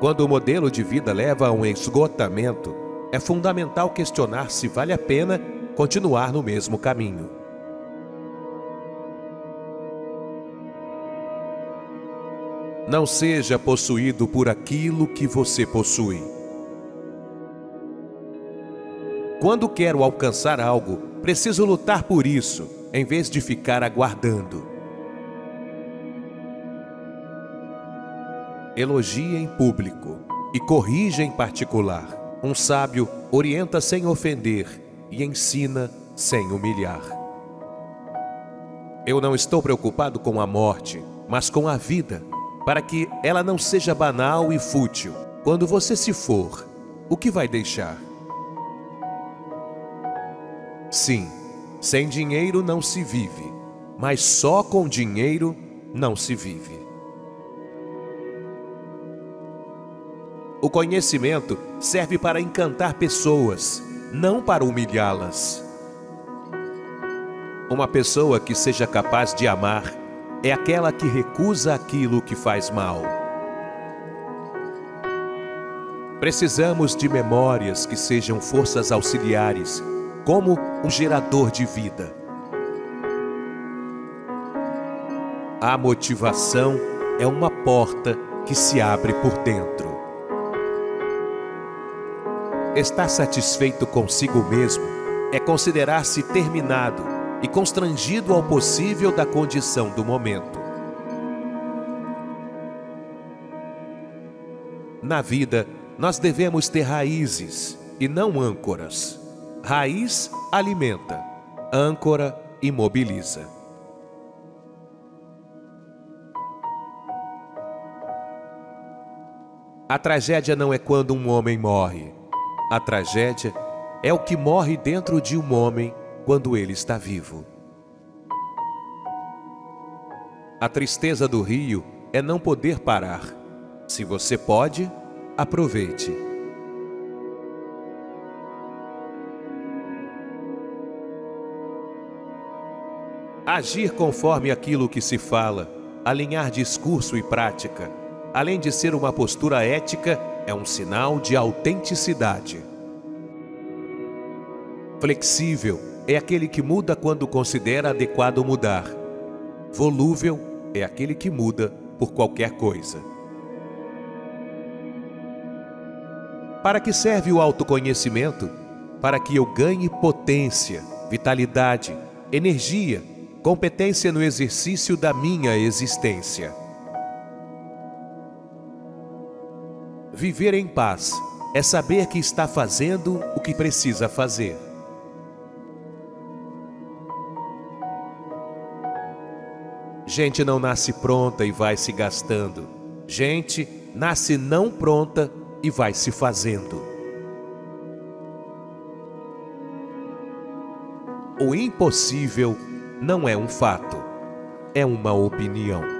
Quando o modelo de vida leva a um esgotamento, é fundamental questionar se vale a pena continuar no mesmo caminho. Não seja possuído por aquilo que você possui. Quando quero alcançar algo, preciso lutar por isso, em vez de ficar aguardando. Elogie em público e corrija em particular. Um sábio orienta sem ofender e ensina sem humilhar. Eu não estou preocupado com a morte, mas com a vida, para que ela não seja banal e fútil. Quando você se for, o que vai deixar? Sim, sem dinheiro não se vive, mas só com dinheiro não se vive. O conhecimento serve para encantar pessoas, não para humilhá-las. Uma pessoa que seja capaz de amar é aquela que recusa aquilo que faz mal. Precisamos de memórias que sejam forças auxiliares, como um gerador de vida. A motivação é uma porta que se abre por dentro. Estar satisfeito consigo mesmo é considerar-se terminado e constrangido ao possível da condição do momento. Na vida, nós devemos ter raízes e não âncoras. Raiz alimenta, âncora imobiliza. A tragédia não é quando um homem morre a tragédia é o que morre dentro de um homem quando ele está vivo. A tristeza do rio é não poder parar. Se você pode, aproveite. Agir conforme aquilo que se fala, alinhar discurso e prática, além de ser uma postura ética é um sinal de autenticidade. Flexível é aquele que muda quando considera adequado mudar. Volúvel é aquele que muda por qualquer coisa. Para que serve o autoconhecimento? Para que eu ganhe potência, vitalidade, energia, competência no exercício da minha existência. Viver em paz é saber que está fazendo o que precisa fazer. Gente não nasce pronta e vai se gastando. Gente nasce não pronta e vai se fazendo. O impossível não é um fato, é uma opinião.